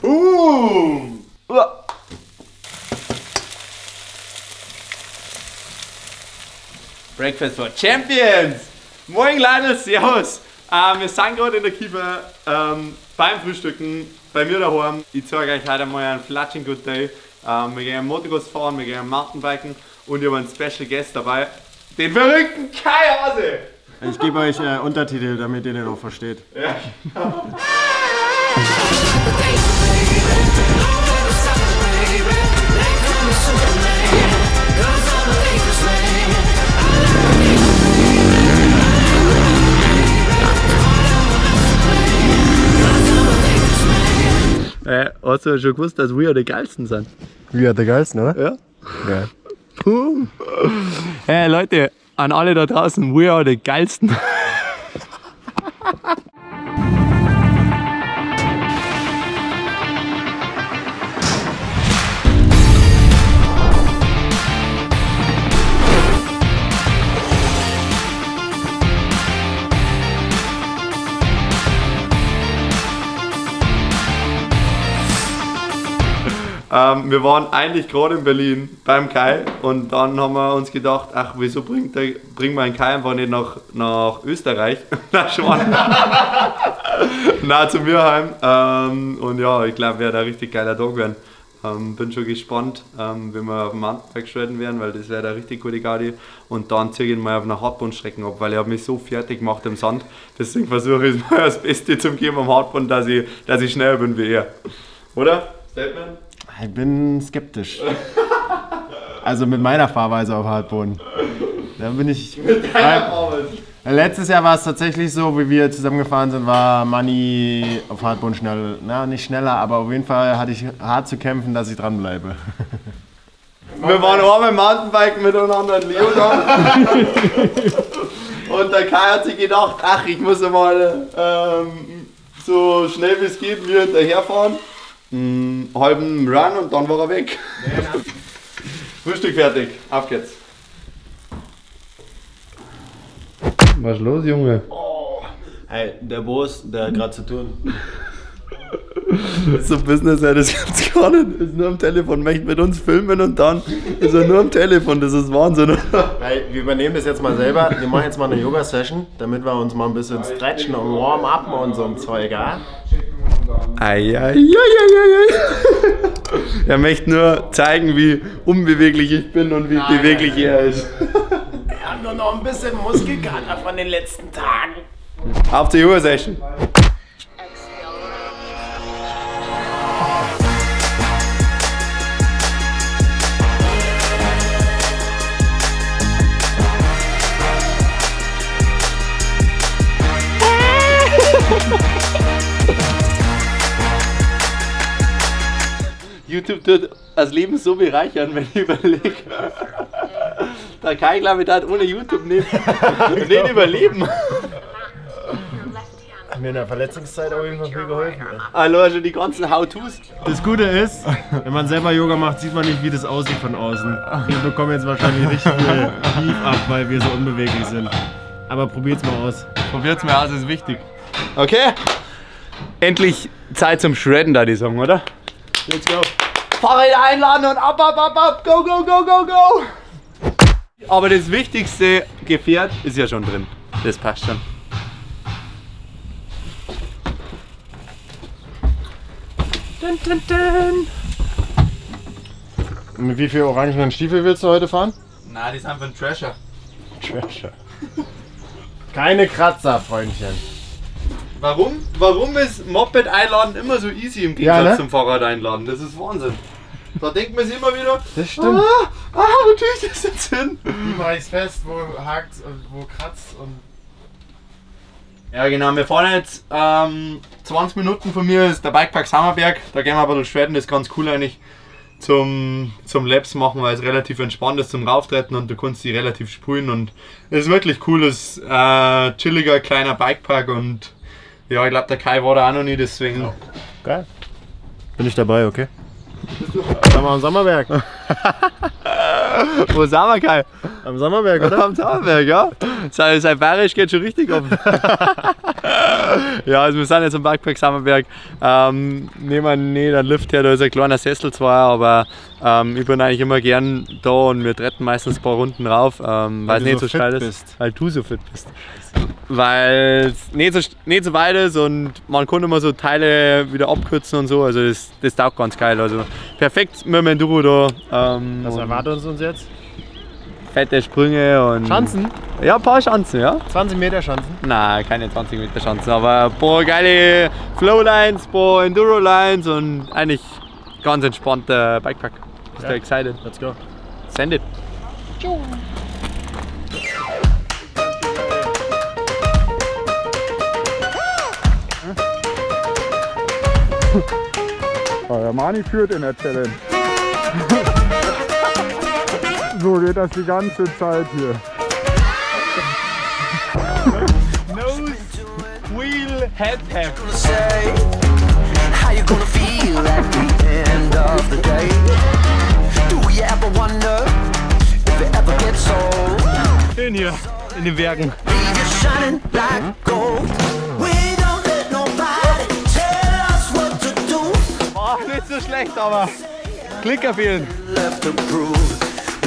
Boom! Uah. Breakfast for Champions! Moin Leute, Servus! Ähm, wir sind gerade in der Kiefer ähm, beim Frühstücken bei mir daheim. Ich zeige euch heute mal einen Flatching Good Day. Ähm, wir gehen Motocross fahren, wir gehen Mountainbiken und ich habe einen Special Guest dabei. Den verrückten Kai Hase! Ich gebe euch äh, Untertitel, damit ihr den auch versteht. Ja, genau. Äh, hast du schon gewusst, dass wir die geilsten sind? Wir der geilsten, oder? Ja. Ja. Hey Leute, an alle da draußen, we are die geilsten. Ähm, wir waren eigentlich gerade in Berlin beim Kai und dann haben wir uns gedacht, ach, wieso bringt der, bringen wir den Kai einfach nicht nach, nach Österreich? Na schon. Na, zu mir heim. Ähm, und ja, ich glaube, wäre ein richtig geiler Tag werden. Ähm, bin schon gespannt, ähm, wenn wir auf dem Mountainbike schredden werden, weil das wäre der richtig gute Gaudi. Und dann ziehe ich ihn mal auf einer Hartbundstrecke ab, weil ich habe mich so fertig gemacht im Sand. Deswegen versuche ich es mal das Beste zu geben am Hartbund, dass ich, dass ich schneller bin wie er. Oder? Statement? Ich bin skeptisch. Also mit meiner Fahrweise auf Hartboden. Da bin ich. Äh, Letztes Jahr war es tatsächlich so, wie wir zusammengefahren sind, war Manni auf Hartboden schnell. Na, nicht schneller, aber auf jeden Fall hatte ich hart zu kämpfen, dass ich dranbleibe. Wir waren auch im Mountainbiken miteinander in Leo da. Und der Kai hat sich gedacht, ach, ich muss mal ähm, so schnell wie es geht mir hinterherfahren. Einen halben Run und dann war er weg. Frühstück fertig, auf geht's. Was ist los, Junge? Hey, der Boss, der hat gerade zu tun. So Business, ja, das gibt's gar nicht. Ist nur am Telefon, möchte mit uns filmen und dann ist er nur am Telefon. Das ist Wahnsinn. Hey, wir übernehmen das jetzt mal selber. Wir machen jetzt mal eine Yoga-Session, damit wir uns mal ein bisschen stretchen und warm-upen und so ein Zeug, ja? Eieieiei. Er möchte nur zeigen, wie unbeweglich ich bin und wie beweglich er ist. Wir haben nur noch ein bisschen Muskelkater von den letzten Tagen. Auf zur Yoga-Session. YouTube tut das Leben so bereichern, wenn ich überlege. Da kann ich glaube ich da ohne YouTube nicht, nicht überleben. Hat mir in der Verletzungszeit auf jeden Fall viel geholfen. Hallo, also die ganzen How-Tos. Das Gute ist, wenn man selber Yoga macht, sieht man nicht, wie das aussieht von außen. Wir bekommen jetzt wahrscheinlich richtig viel Beef ab, weil wir so unbeweglich sind. Aber probiert's mal aus. Probiert's mal aus, ist wichtig. Okay. Endlich Zeit zum Shredden, da die Song, oder? Let's go. Fahrräder einladen und ab, ab, ab, ab, go, go, go, go, go. Aber das wichtigste Gefährt ist ja schon drin. Das passt schon. Dun, dun, dun. Mit wie viel orangenen Stiefel willst du heute fahren? Na, die sind von Treasure. Treasure. Keine Kratzer, Freundchen. Warum? Warum ist Moped einladen immer so easy im Gegensatz Ja, ne? zum Fahrrad einladen? Das ist Wahnsinn. Da denkt man sich immer wieder, Das stimmt. ah, ah, wo tue ich das jetzt hin? Wie mache ich's fest, wo hakt und wo kratzt und. Ja genau, wir fahren jetzt ähm, 20 Minuten von mir ist der Bikepark Sammerberg. Da gehen wir ein bisschen shredden, das ist ganz cool eigentlich zum, zum Laps machen, weil es relativ entspannt ist zum Rauftreten und du kannst die relativ spulen und es ist wirklich cool, es ist äh, chilliger kleiner Bikepark und ja, ich glaube der Kai war da auch noch nie, deswegen. Geil. Bin ich dabei, okay? Sind wir am Sommerberg? Wo sind wir, Kai? Am Sommerberg, oder? Am Sammerberg, ja. Sein, sein Bayerisch geht schon richtig ab. ja, also wir sind jetzt am Bikepark Sammerberg. Ähm, nehmen nicht einen Lift her, da ist ein kleiner Sessel zwar, aber ähm, ich bin eigentlich immer gern da und wir treten meistens ein paar Runden rauf, ähm, weil es nicht so so steil ist. Weil du so fit bist. Weil es nicht so, nicht so weit ist und man kann immer so Teile wieder abkürzen und so. Also das, das taugt ganz geil. Also perfekt mit dem Enduro da. Ähm, Was erwartet uns jetzt? Fette Sprünge und. Schanzen? Ja, ein paar Chancen, ja. 20 Meter Schanzen. Nein, keine 20 Meter Chancen, aber ein paar geile Flowlines, ein paar Enduro-Lines und eigentlich ganz entspannter Bikepack. Bist Ja. du excited? Let's go. Send it. Der Mani führt in der Challenge. so geht das die ganze Zeit hier. Nose, wheel, head say? How you gonna feel at the end of the day? Do you ever wonder if it ever gets old? Schön hier in den Bergen. Leave you shining like gold. We don't let nobody tell us what to do. Oh, nicht so schlecht, aber Klicker fehlen.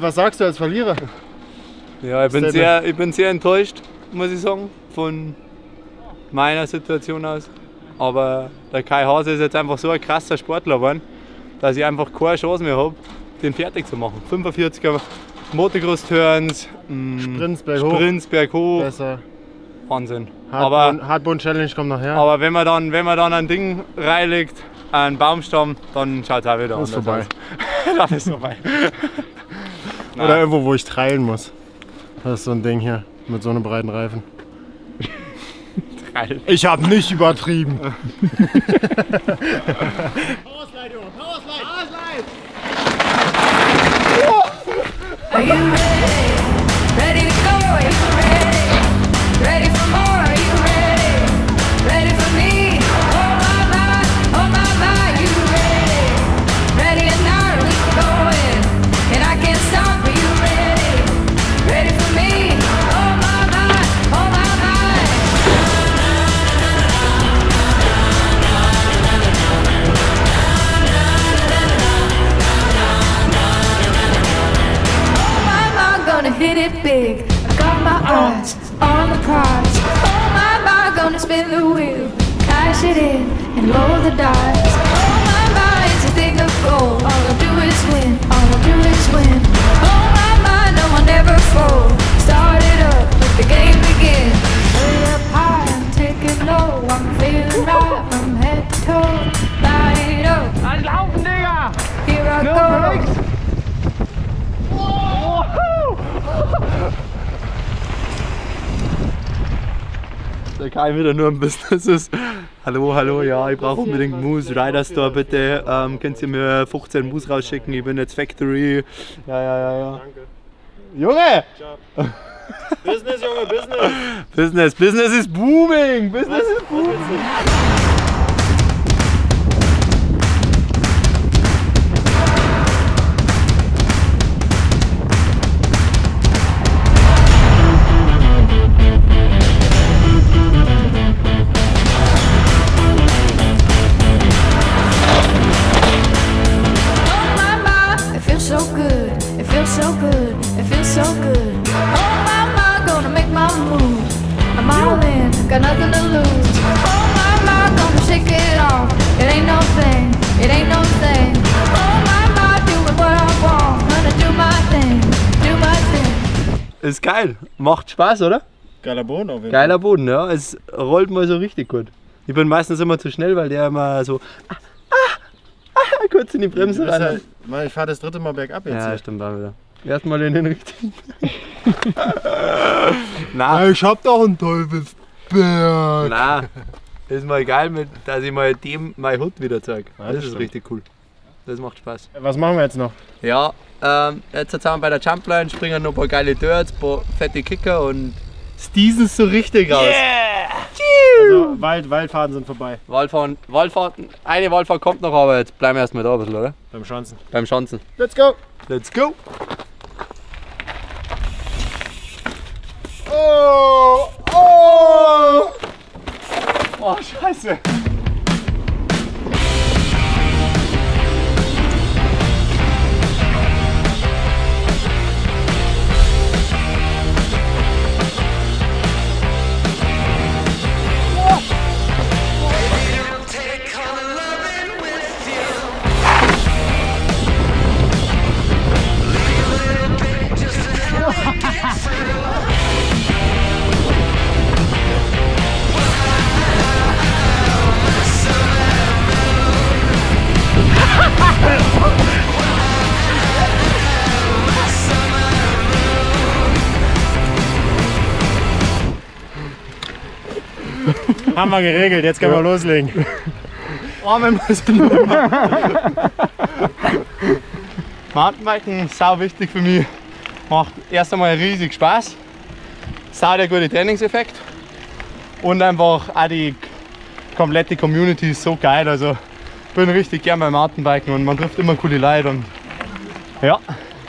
Was sagst du als Verlierer? Ja, ich bin, sehr, ich bin sehr enttäuscht, muss ich sagen, von meiner Situation aus. Aber der Kai Hase ist jetzt einfach so ein krasser Sportler geworden, dass ich einfach keine Chance mehr habe, den fertig zu machen. 45er Motocross-Turns, mm, Sprints berghoch. Sprints berghoch, Besser. Wahnsinn. Aber, Hardbone, Hardbone Challenge kommt nachher. aber wenn man dann, wenn man dann ein Ding reinlegt, einen Baumstamm, dann schaut es auch wieder ist vorbei. aus. dann ist vorbei. Oder irgendwo, wo ich treilen muss. Das ist so ein Ding hier mit so einem breiten Reifen. Geil. Ich habe nicht übertrieben. Are you ready? Ready the dice. Oh my, it's a thing of gold. All I do is win, all I do is win. Oh my, my, no one ever fold. Start it up, let the game begin. Way up high, I'm taking low. I'm feeling right from head to toe. Light up, Laufen, Digga! here I go. Der Kai wieder nur im Business ist. Hallo, hallo, ja, ich brauche unbedingt Moose. Rider Store bitte. Ähm, könnt ihr mir 15 Moose rausschicken? Ich bin jetzt Factory. Ja, ja, ja, ja. Junge! Business, Junge, Business. Business, Business ist booming! Business ist booming! Ist geil. Macht Spaß, oder? Geiler Boden auf jeden Geiler Boden, ja. Es rollt mal so richtig gut. Ich bin meistens immer zu schnell, weil der immer so ah, ah, ah, kurz in die Fall. Bremse rein. halt- Ich fahre das dritte Mal bergab jetzt. Ja, hier. stimmt, war wieder. Erstmal in den richtigen. Nein, Ich hab doch einen Teufelsberg. nein. Ist mal geil, mit, dass ich mal dem mein Hut wieder zeige. Das das ist stimmt. richtig cool. Das macht Spaß. Was machen wir jetzt noch? Ja, ähm, jetzt sind wir bei der Jumpline, springen noch ein paar geile Dirts, ein paar fette Kicker und steasen so richtig aus. Also, Wald, Waldfahrten sind vorbei Waldfahren, Waldfahrten, eine Waldfahrt kommt noch, aber jetzt bleiben wir erstmal da ein bisschen, oder? beim Schanzen. Beim Schanzen. Let's go! Let's go! Oh! Oh! Oh, scheiße! Haben wir geregelt, jetzt können wir loslegen. Arme müssen nur Mountainbiken, sau wichtig für mich. Macht erst einmal riesig Spaß. Sau der gute Trainingseffekt. Und einfach auch die komplette Community ist so geil. Also bin richtig gern beim Mountainbiken und man trifft immer coole Leute und ja,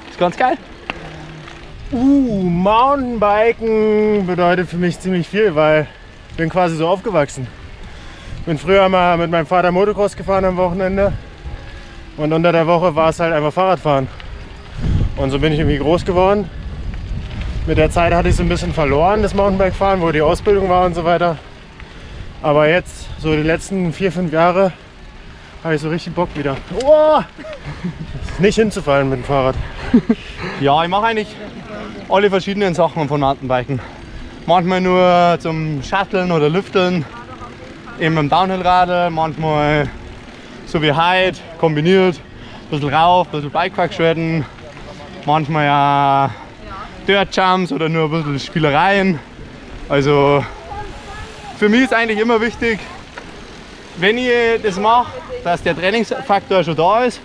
ist ganz geil. Uh, Mountainbiken bedeutet für mich ziemlich viel, weil bin quasi so aufgewachsen. Bin früher mal mit meinem Vater Motocross gefahren am Wochenende und unter der Woche war es halt einfach Fahrradfahren. Und so bin ich irgendwie groß geworden. Mit der Zeit hatte ich so ein bisschen verloren, das Mountainbike-Fahren, wo die Ausbildung war und so weiter. Aber jetzt, so die letzten vier, fünf Jahre, habe ich so richtig Bock wieder. Oh! Nicht hinzufallen mit dem Fahrrad. Ja, ich mache eigentlich alle verschiedenen Sachen von Mountainbiken. Manchmal nur zum Shutteln oder Lüfteln, eben beim Downhill-Radl, manchmal so wie heute, kombiniert, ein bisschen rauf, ein bisschen Bikepark-Schweden, manchmal ja Dirt Jumps oder nur ein bisschen Spielereien. Also für mich ist eigentlich immer wichtig, wenn ich das mache, dass der Trainingsfaktor schon da ist,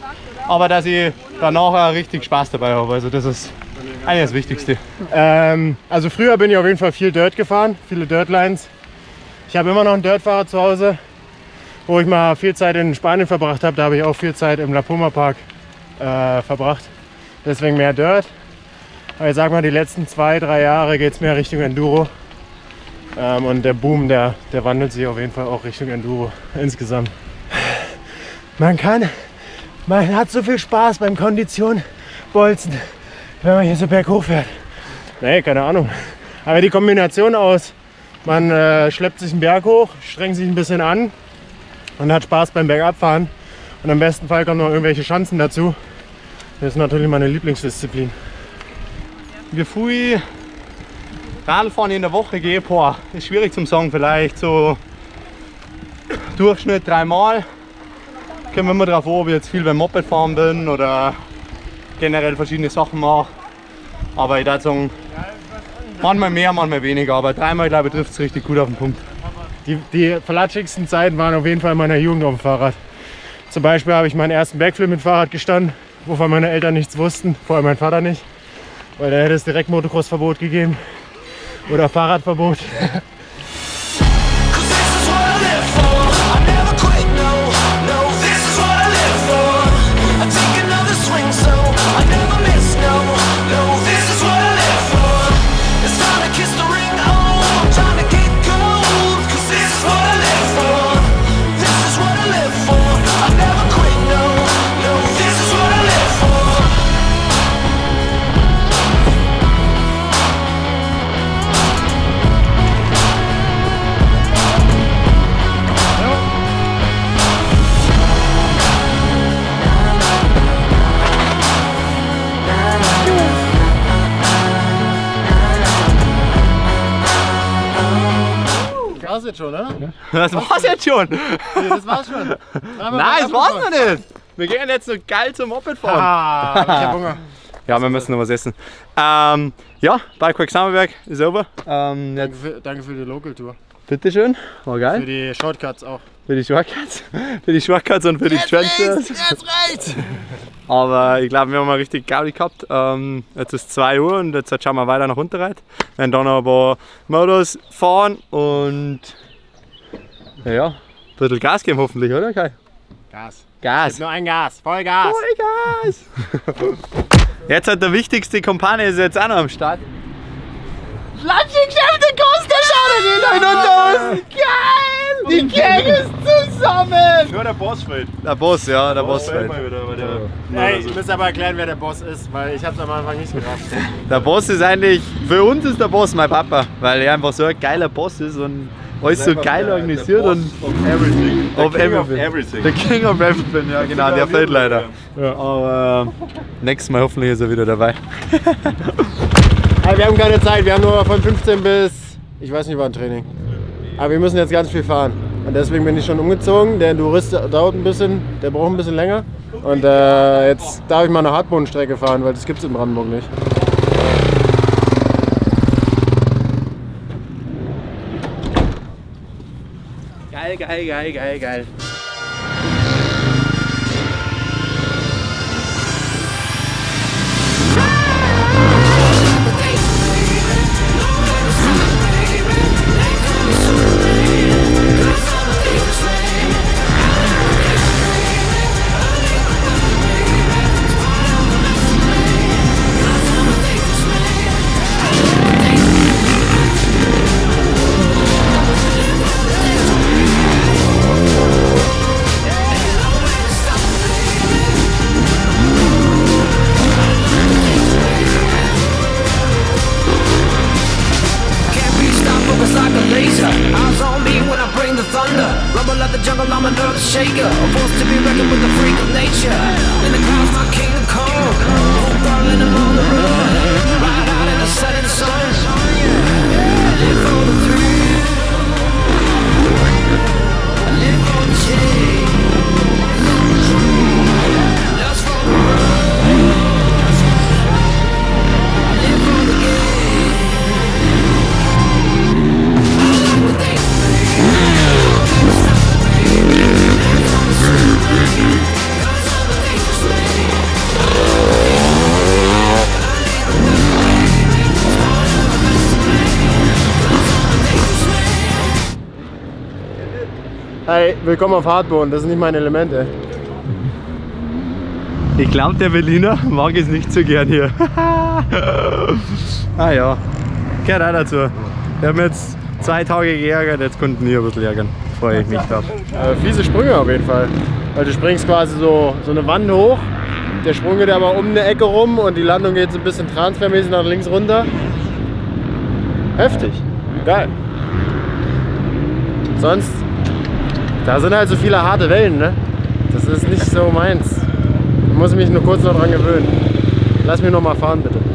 aber dass ich danach auch richtig Spaß dabei habe. Also das ist eigentlich das Wichtigste. Ähm, also früher bin ich auf jeden Fall viel Dirt gefahren, viele Dirtlines. Ich habe immer noch ein Dirtfahrrad zu Hause, wo ich mal viel Zeit in Spanien verbracht habe. Da habe ich auch viel Zeit im La Puma Park äh, verbracht. Deswegen mehr Dirt. Aber ich sag mal, die letzten zwei, drei Jahre geht es mehr Richtung Enduro. Ähm, und der Boom, der, der wandelt sich auf jeden Fall auch Richtung Enduro insgesamt. Man kann, man hat so viel Spaß beim Kondition bolzen, wenn man hier so berghoch fährt. Nee, keine Ahnung. Aber die Kombination aus, man äh, schleppt sich einen Berg hoch, strengt sich ein bisschen an und hat Spaß beim Bergabfahren. Und im besten Fall kommen noch irgendwelche Schanzen dazu. Das ist natürlich meine Lieblingsdisziplin. Wie viel Radfahren in der Woche gehe, boah, ist schwierig zum sagen. Vielleicht so Durchschnitt dreimal. Kommt immer drauf an, ob ich jetzt viel beim Mopedfahren bin oder generell verschiedene Sachen mache. Aber ich würde sagen, manchmal mehr, manchmal weniger. Aber dreimal, glaube ich, trifft es richtig gut auf den Punkt. Die, die verlatschigsten Zeiten waren auf jeden Fall in meiner Jugend auf dem Fahrrad. Zum Beispiel habe ich meinen ersten Backflip mit Fahrrad gestanden, wovon meine Eltern nichts wussten, vor allem mein Vater nicht. Weil da hätte es direkt Motocross-Verbot gegeben oder Fahrradverbot. jetzt schon, oder? Das war's jetzt schon. Das war's schon. Nein, das war's noch nicht. Wir gehen jetzt so geil zum Mopedfahren. Ah, ich hab Hunger. Ja, wir müssen noch was essen. Ähm, ja, Bikepark Sammerberg ist over. Ähm, Danke für, danke für die Local Tour. Bitteschön, war Für geil. die Shortcuts auch. Für die Shortcuts, für die Shortcuts und für die Trenches. Aber ich glaube, wir haben mal richtig Gaudi gehabt. Ähm, jetzt ist 2 Uhr und jetzt schauen wir weiter nach Unterreit. Wir werden dann noch ein paar Motos fahren und ja, ja, ein bisschen Gas geben hoffentlich, oder Kai? Gas. Gas. Nur ein Gas. Voll Gas. Vollgas! Jetzt hat der wichtigste Kumpane ist jetzt auch noch am Start. Flatschgeschäfte unter uns! Geil! Die Gang ist zusammen! Nur der Boss fehlt. Der Boss, ja, der Boss fehlt fällt. mal wieder, weil der. Hey, ich muss aber erklären, wer der Boss ist, weil ich hab's am Anfang nicht gerafft. Der Boss ist eigentlich, für uns ist der Boss mein Papa, weil er einfach so ein geiler Boss ist und alles so geil organisiert und Of everything. The Of king of everything. everything. der King of Everything, ja genau, der fällt leider. Aber äh, nächstes Mal hoffentlich ist er wieder dabei. Wir haben keine Zeit, wir haben nur von 15 bis, ich weiß nicht wann Training. Aber wir müssen jetzt ganz viel fahren. Und deswegen bin ich schon umgezogen. Der Endurist dauert ein bisschen, der braucht ein bisschen länger. Und äh, jetzt darf ich mal eine Hartbodenstrecke fahren, weil das gibt es in Brandenburg nicht. Geil, geil, geil, geil, geil. Willkommen auf Hartboden, das sind nicht meine Elemente. Ich glaube, der Berliner mag es nicht so gern hier. ah ja, gehört auch dazu. Wir haben jetzt zwei Tage geärgert, jetzt konnten wir ein bisschen ärgern. Freue ich mich drauf. Äh, fiese Sprünge auf jeden Fall. Weil du springst quasi so, so eine Wand hoch, der Sprung geht aber um eine Ecke rum und die Landung geht so ein bisschen transfermäßig nach links runter. Heftig. Geil. Sonst, da sind halt so viele harte Wellen, ne? Das ist nicht so meins. Ich muss mich nur kurz noch dran gewöhnen. Lass mich noch mal fahren, bitte.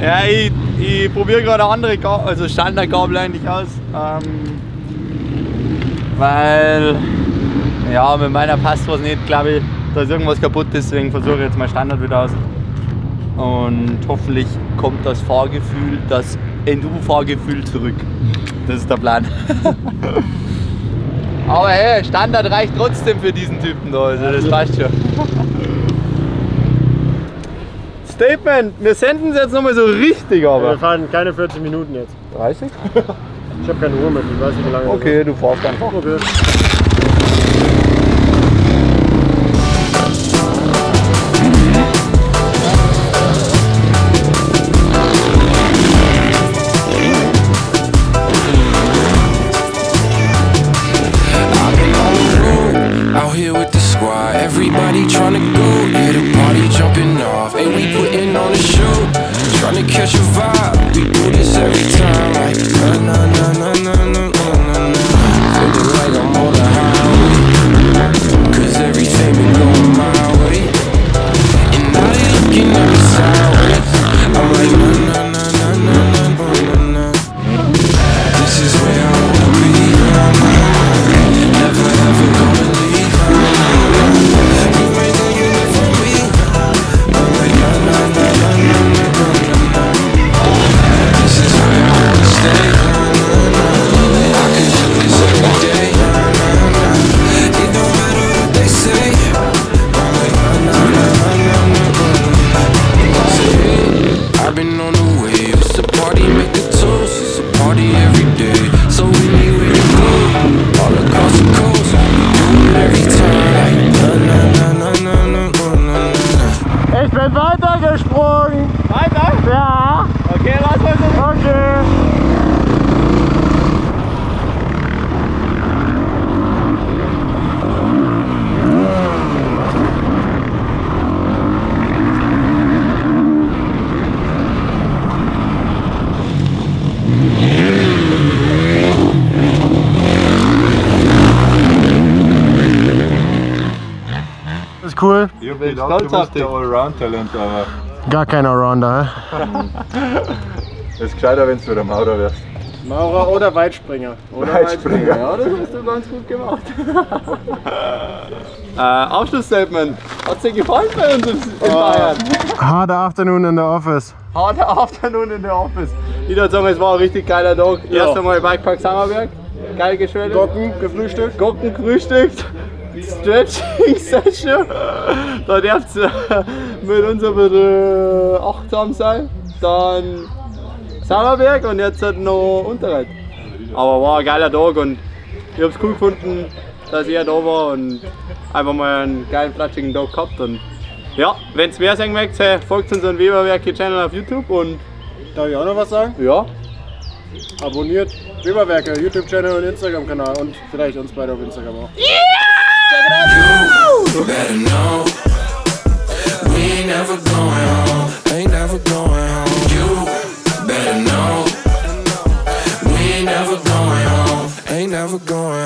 Ja, ich, ich probiere gerade andere Ga also Standardgabel eigentlich aus. Ähm, weil, ja, mit meiner passt was nicht, glaube ich. Da ist irgendwas kaputt, deswegen versuche ich jetzt mal Standard wieder aus. Und hoffentlich kommt das Fahrgefühl, das Enduro-Fahrgefühl zurück. Das ist der Plan. Aber hey, Standard reicht trotzdem für diesen Typen da, also das passt schon. Statement, wir senden es jetzt nochmal so richtig, Wir aber. fahren keine 40 Minuten jetzt. 30? Ich habe keine Uhr mit, ich weiß nicht, wie lange. Okay, du fährst einfach. Okay. Everybody to go, yeah, the party jumping off. And we putting on a show, to catch a vibe. We do this every time, like na na na cool. Ich Bin stolz auf der. Allround-Talent, aber Gar kein Allrounder. es ist gescheiter, wenn du der Maurer wärst. Maurer oder Weitspringer. Oder Weitspringer. Ja, das hast du ganz gut gemacht. äh, Abschlussstatement. Hat's dir gefallen bei uns in, in Bayern? Hard afternoon in the office. Harter Afternoon in der Office. Ich würde sagen, es war ein richtig geiler Tag. Ja. Erst einmal Bikepark Sammerberg. Geil geschwellt. Gocken gefrühstückt. Gocken gefrühstückt. Stretching Session. Da dürft ihr mit uns ein bisschen achtsam sein. Dann Sammerberg und jetzt halt noch Unterreit. Aber war ein geiler Tag und ich hab's cool gefunden, dass ihr da war und einfach mal einen geilen, flatschigen Tag gehabt. Und ja, wenn's mehr sehen mögt, folgt unseren Weberwerke-Channel auf YouTube und Darf ich auch noch was sagen? ja, Abonniert Weberwerke, YouTube-Channel und Instagram-Kanal und vielleicht uns beide auf Instagram auch. Better know we ain't never going home. Ain't never going home. You better know we ain't never going home. Ain't never going.